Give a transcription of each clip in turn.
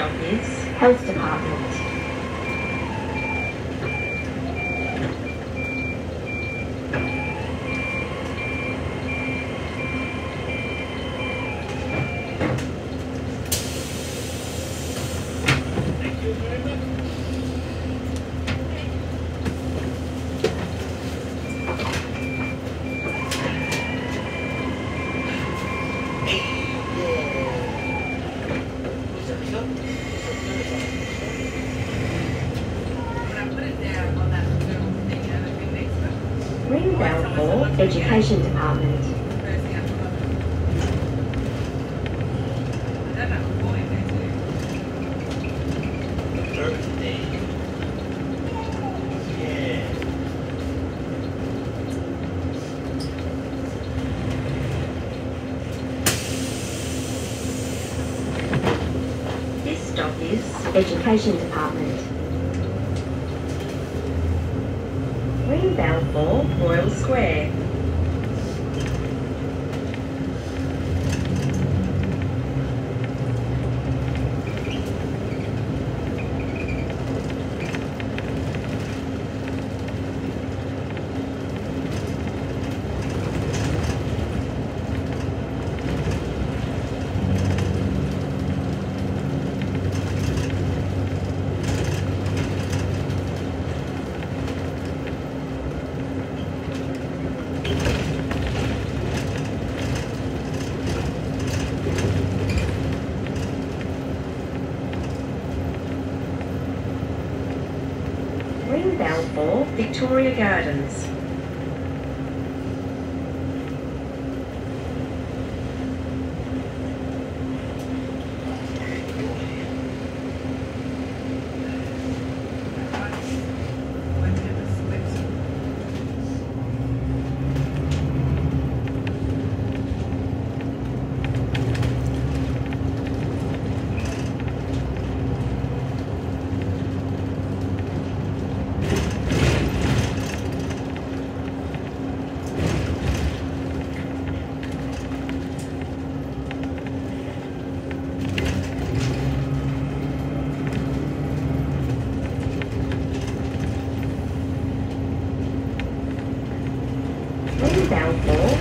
Japanese Health Department. 开始 Victoria Garden.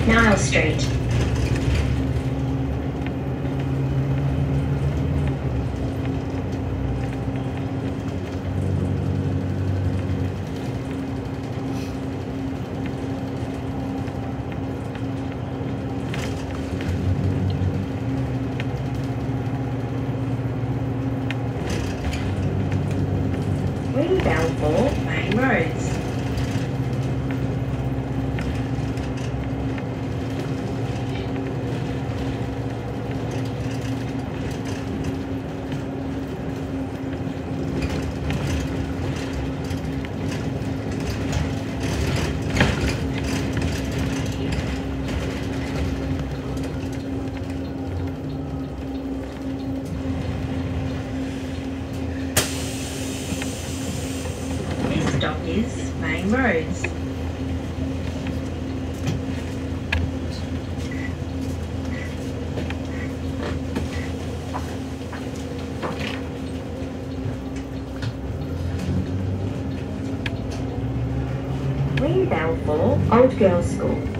Nile Street. Green Old Girls School.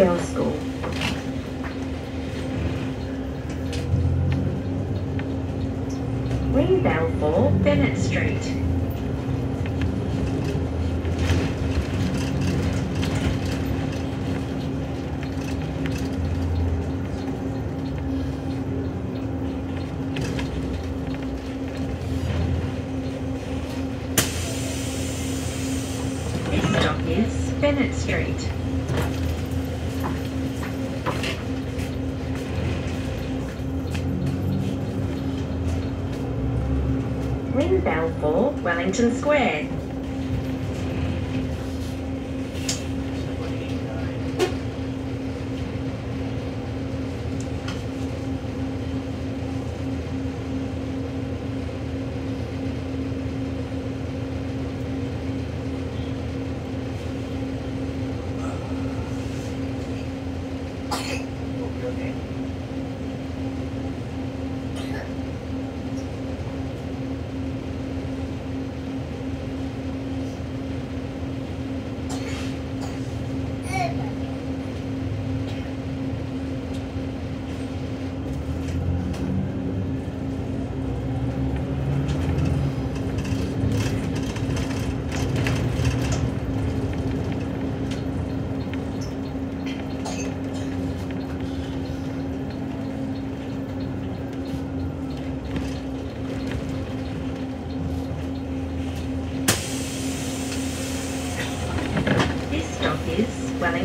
skills. Ring Square.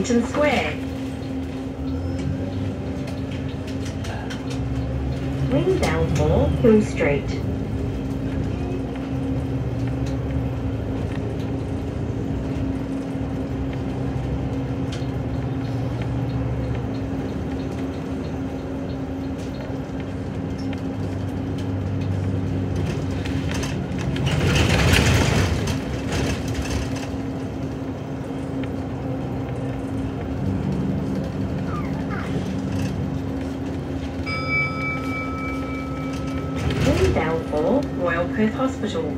Is Wellington Square. Ring Balfour, Hill Street. Ring Balfour, Royal Perth Hospital.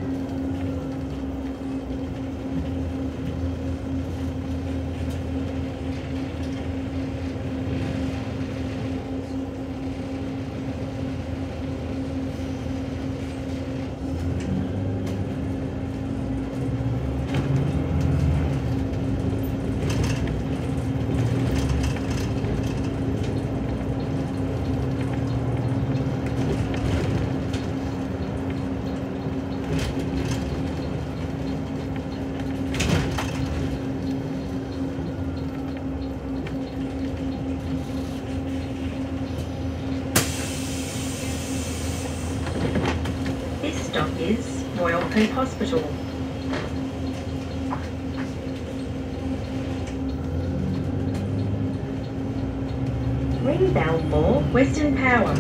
This stop is Royal Perth Hospital. Ring Balfour, Western Power.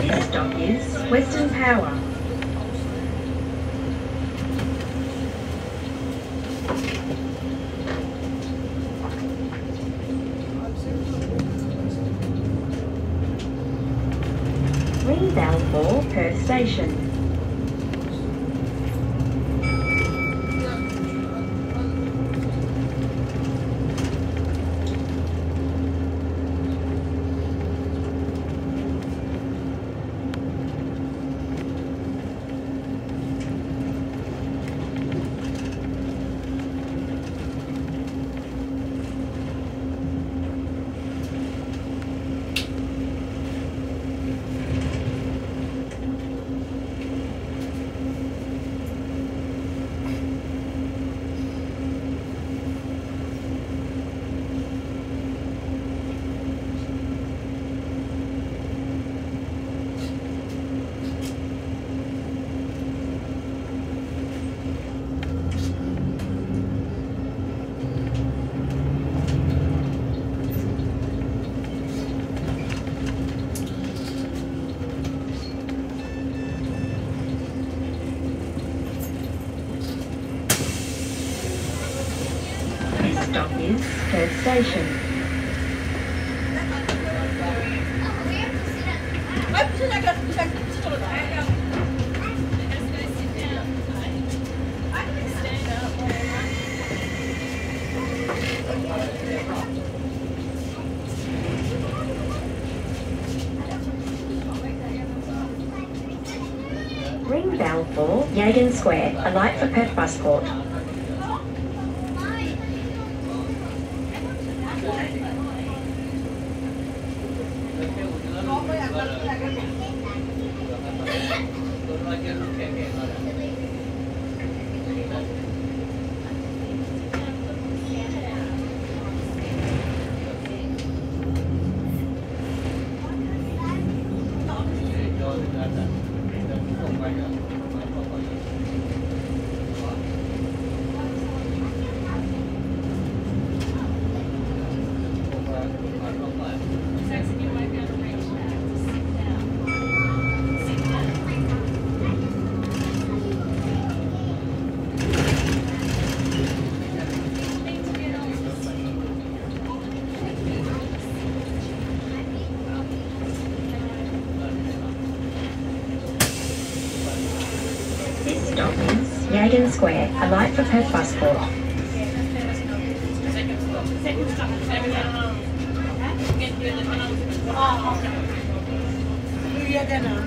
This stop is Western Power. Is Station. Ring bell for Yagan Square, a light for Perth Busport. Square, alight for Perth Busport. Ring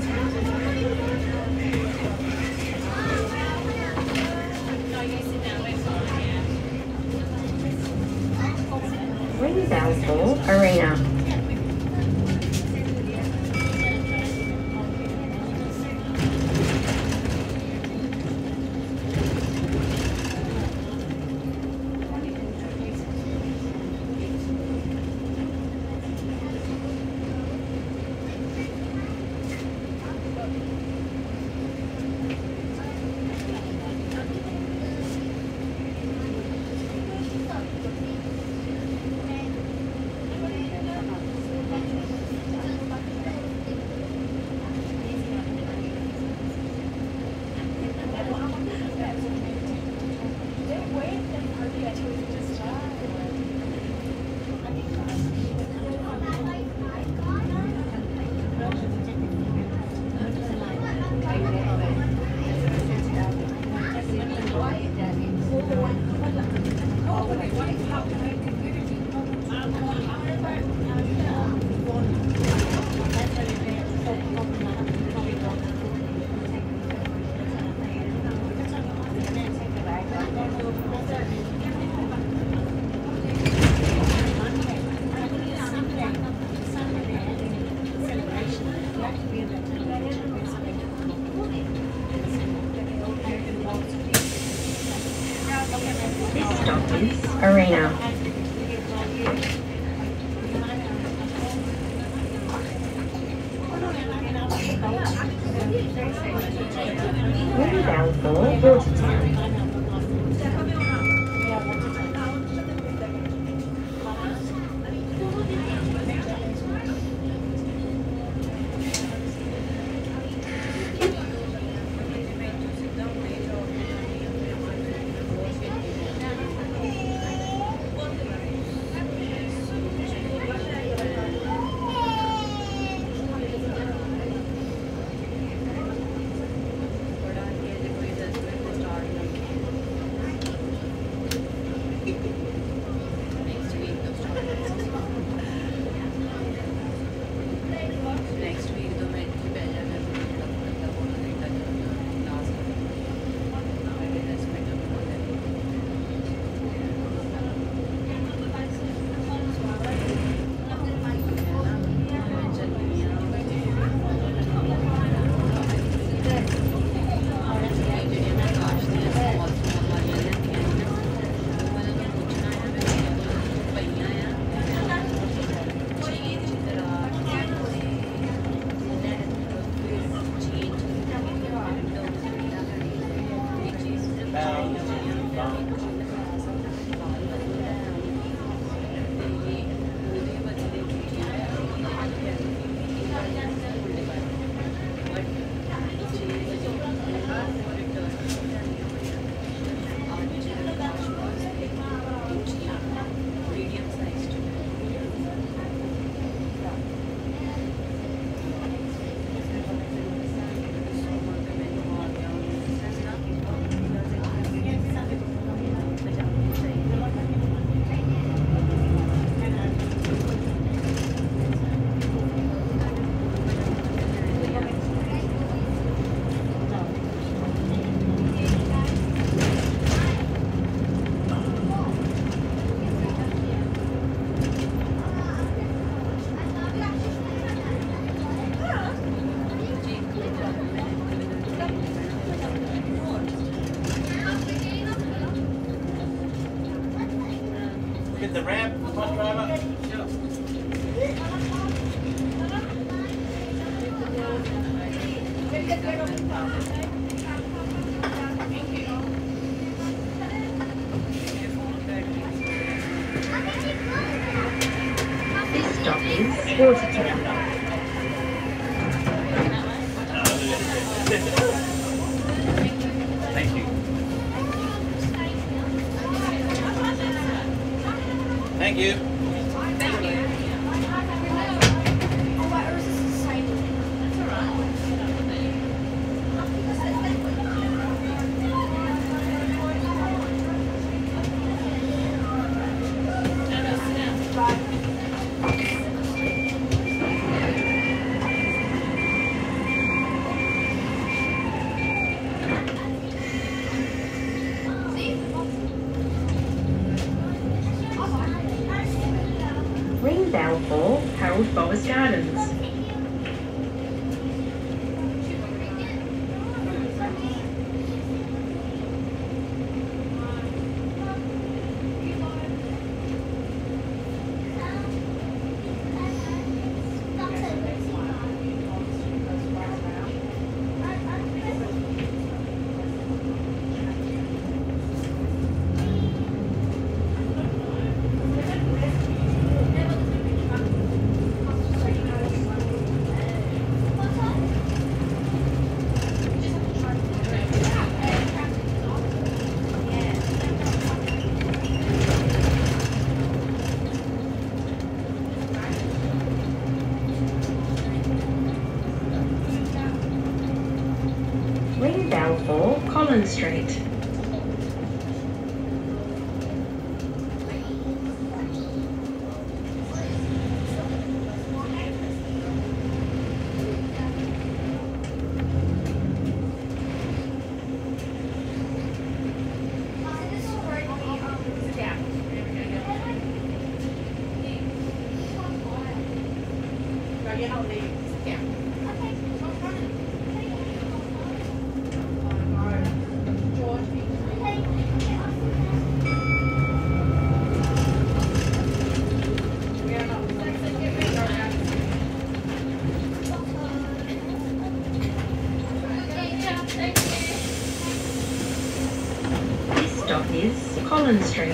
for Colin Street. This stop is Street.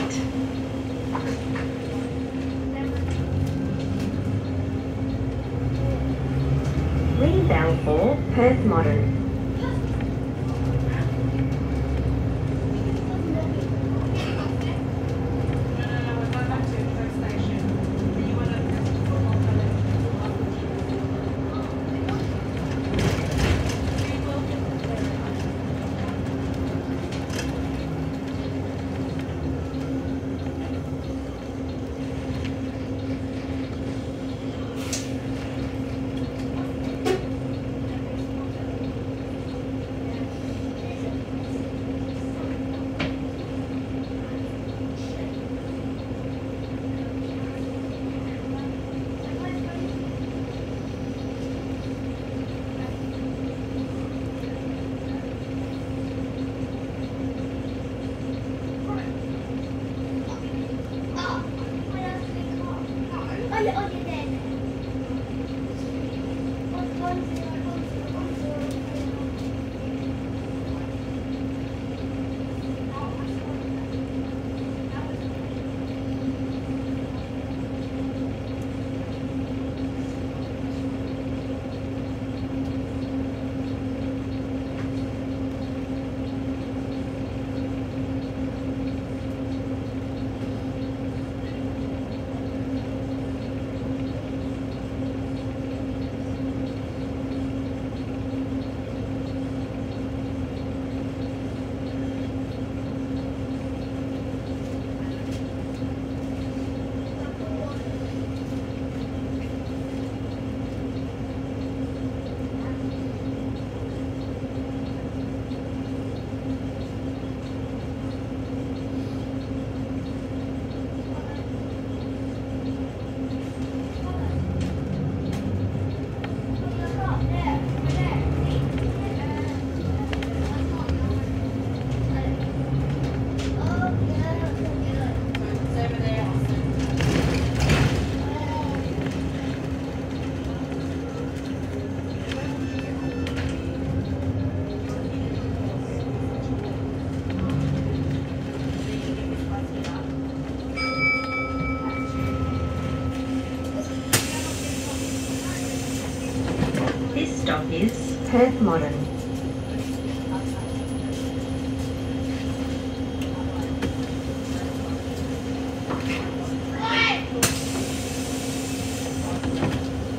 Perth Modern.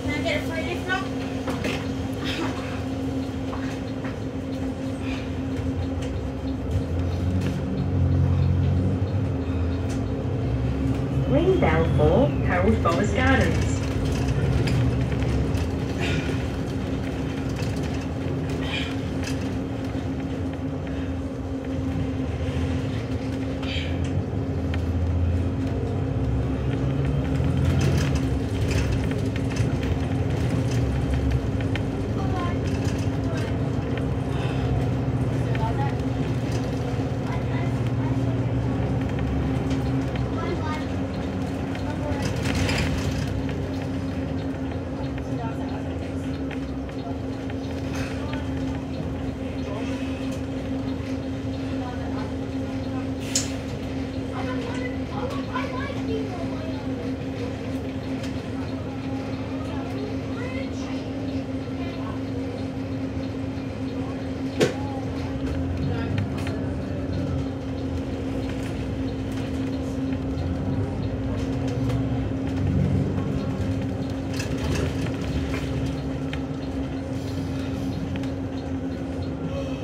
Can I get a free lift now? Ring bell for Harold Boas Gardens.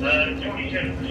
Uh, 27, 78 please.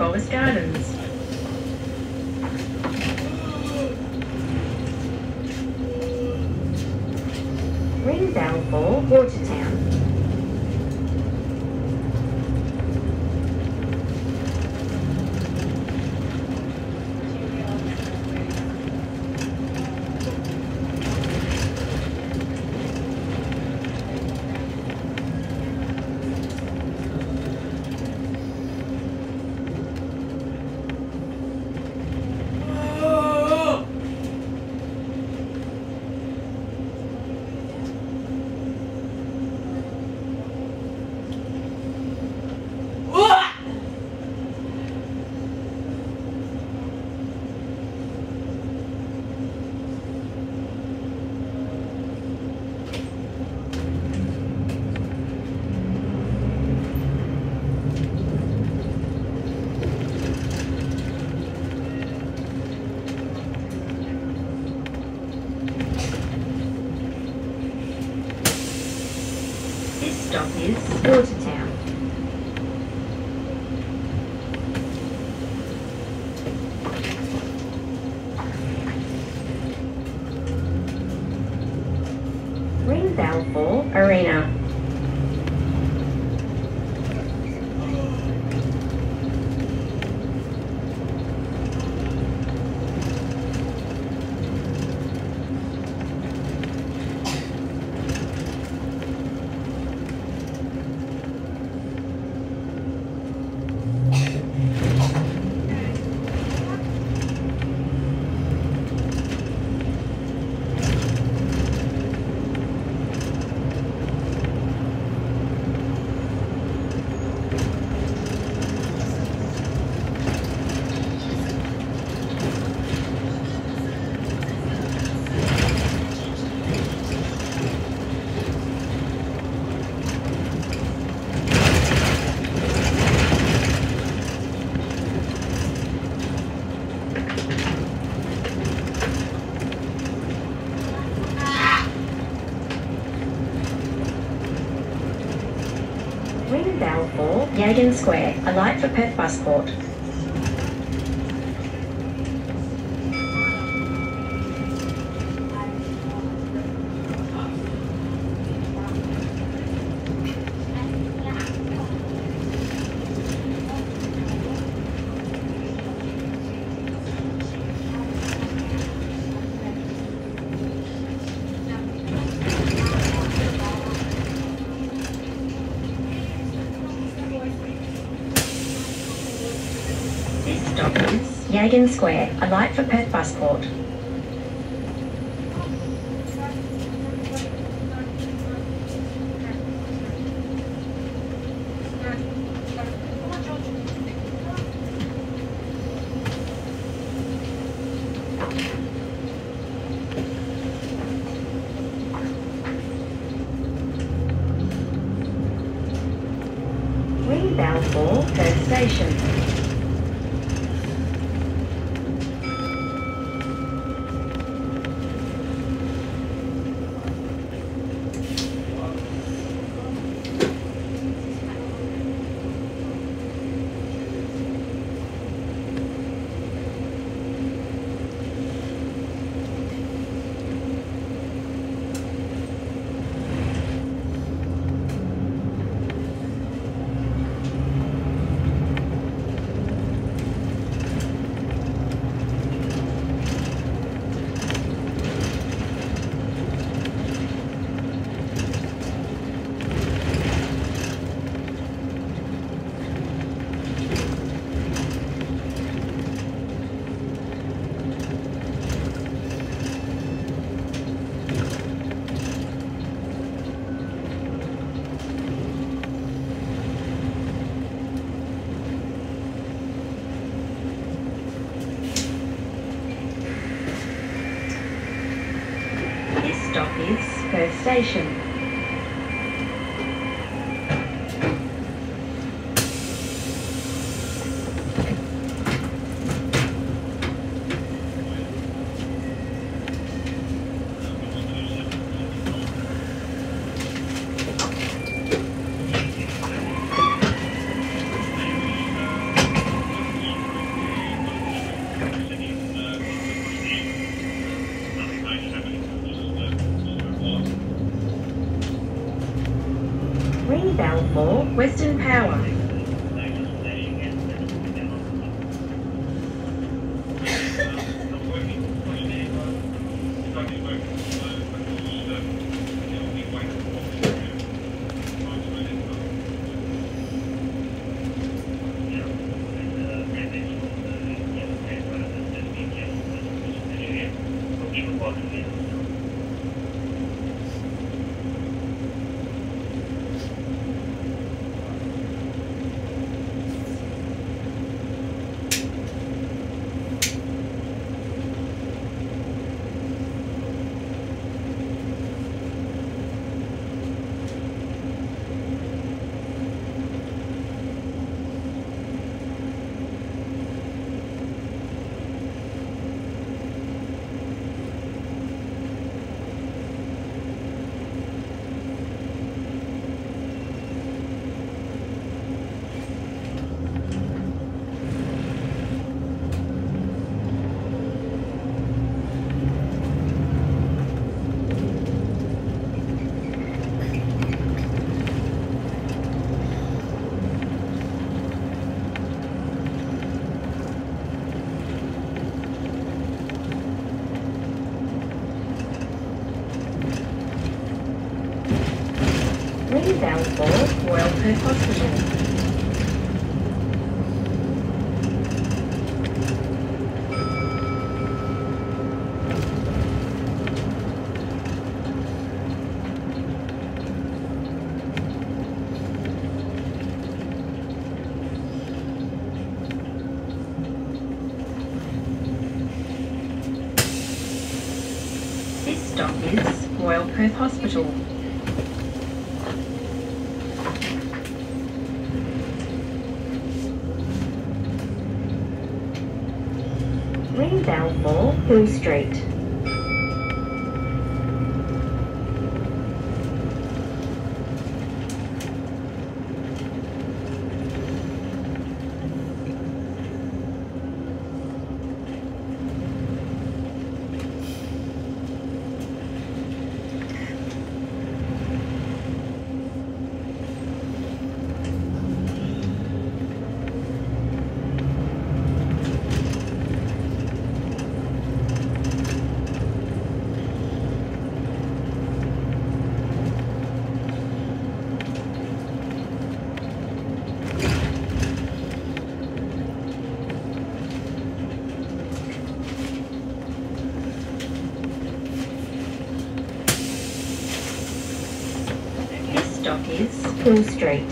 Boas Gardens. Ring bell for Watertown. This stop is Watertown. Ring bell for Arena. For Yagan Square. Alight for Perth Busport. Yagan Square. Alight for Perth Busport. Ring bell for Perth Station. This stop is Perth Station. Ring bell for Royal Perth Hospital. Queen Street.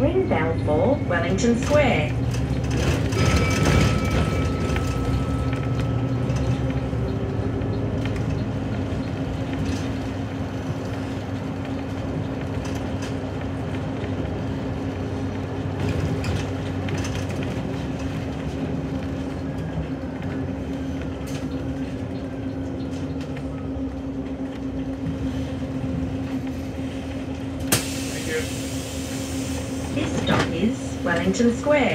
Ring bell for Wellington Square. Square.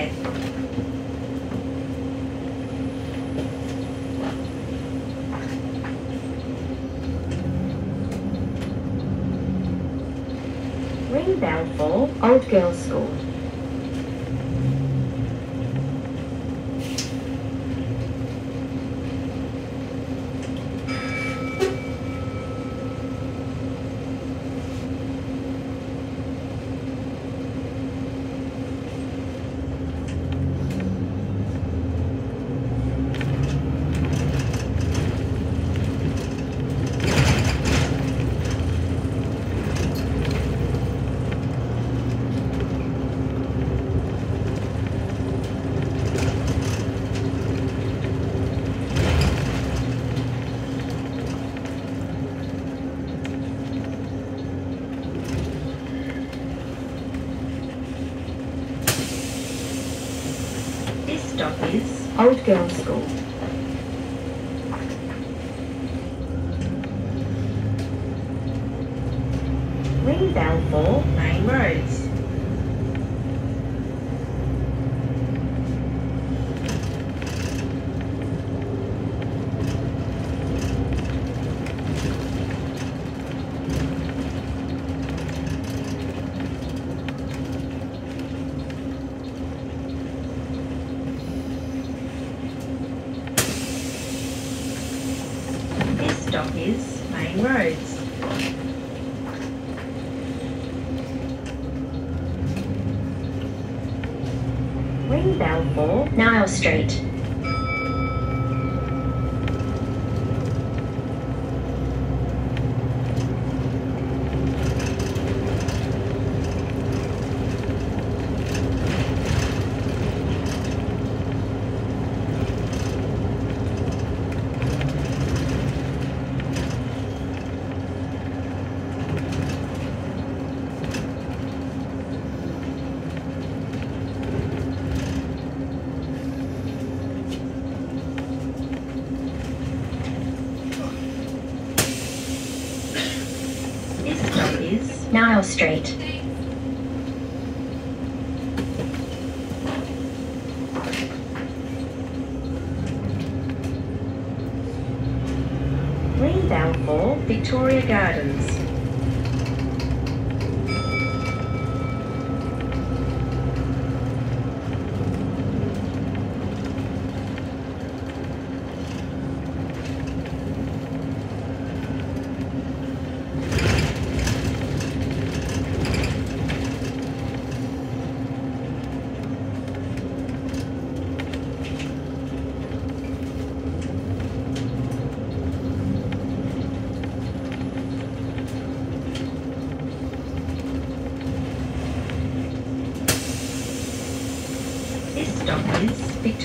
girls right. Ring bell for Nile Street.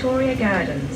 Victoria Gardens.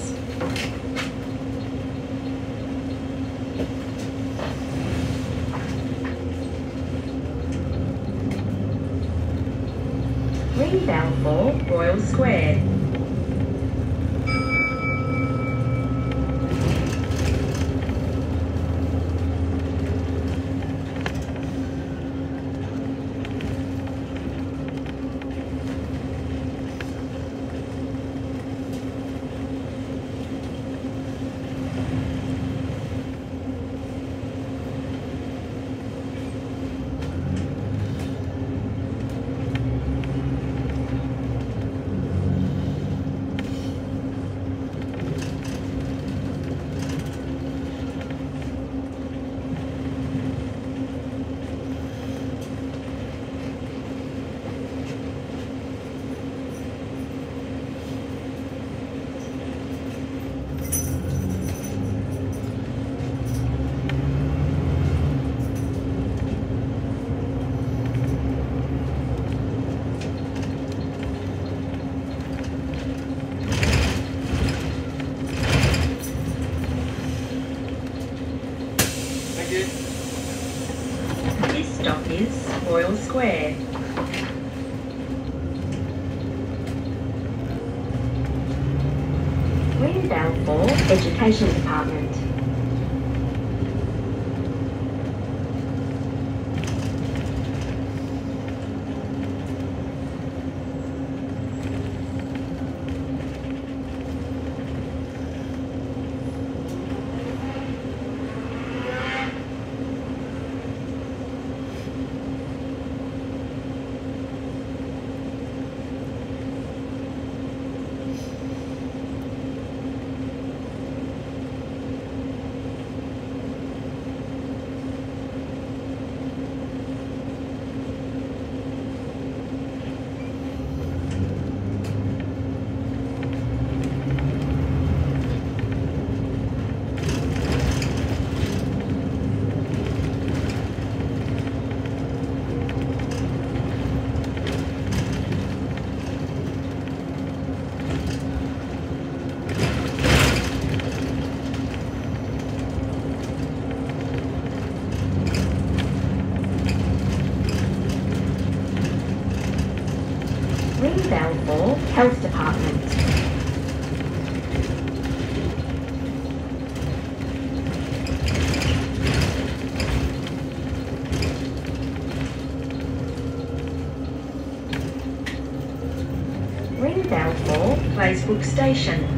Station.